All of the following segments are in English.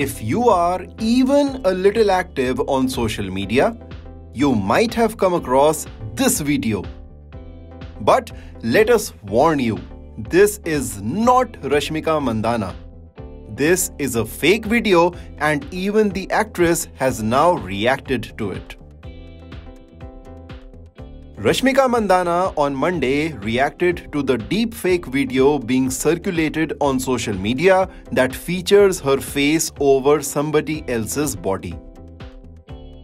If you are even a little active on social media, you might have come across this video. But let us warn you, this is not Rashmika Mandanna. This is a fake video and even the actress has now reacted to it. Rashmika Mandanna on Monday reacted to the deepfake video being circulated on social media that features her face over somebody else's body.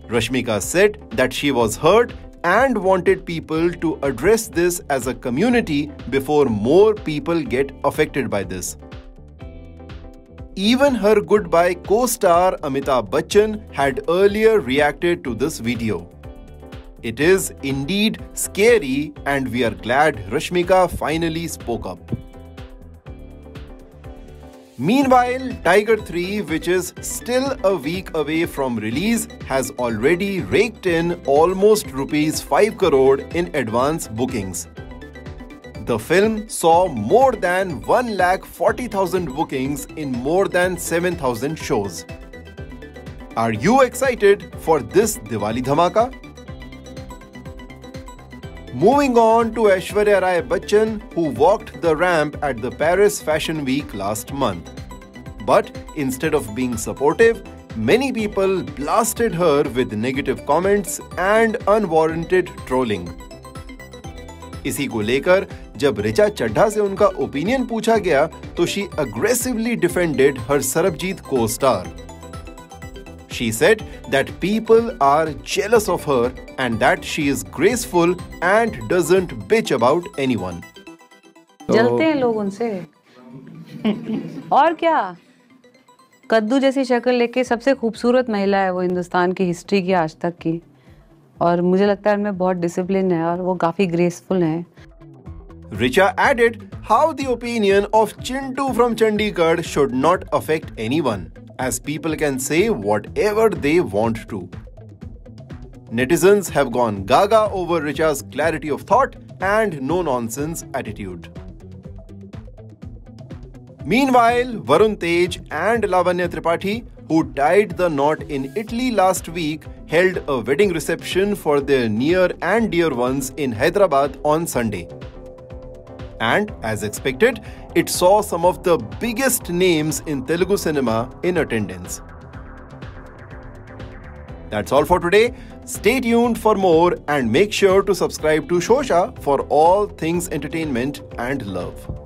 Rashmika said that she was hurt and wanted people to address this as a community before more people get affected by this. Even her goodbye co star Amitabh Bachchan had earlier reacted to this video. It is indeed scary, and we are glad Rashmika finally spoke up. Meanwhile, Tiger 3, which is still a week away from release, has already raked in almost rupees 5 crore in advance bookings. The film saw more than 1,40,000 bookings in more than 7,000 shows. Are you excited for this Diwali dhamaka? Moving on to Aishwarya Rai Bachchan, who walked the ramp at the Paris Fashion Week last month. But instead of being supportive, many people blasted her with negative comments and unwarranted trolling. इसी को लेकर जब रिचा चड्ढा से उनका opinion पूछा गया तो she aggressively defended her Sarbjit को star She said that people are jealous of her and that she is graceful and doesn't bitch about anyone. जलते हैं लोग उनसे। और क्या? कद्दू जैसी शक्ल लेके सबसे खूबसूरत महिला है वो हिंदुस्तान की हिस्ट्री की आज तक की। और मुझे लगता है बहुत डिसिप्लिन है और वो काफ़ी ग्रेसफुल है। Richa added how the opinion of Chintu from Chandigarh should not affect anyone as people can say whatever they want to. Netizens have gone gaga over Richa's clarity of thought and no nonsense attitude. Meanwhile, Varun Tej and Lavanya Tripathi, who tied the knot in Italy last week, held a wedding reception for their near and dear ones in Hyderabad on Sunday. And as expected, it saw some of the biggest names in Telugu cinema in attendance. That's all for today. Stay tuned for more and make sure to subscribe to Showsha for all things entertainment and love.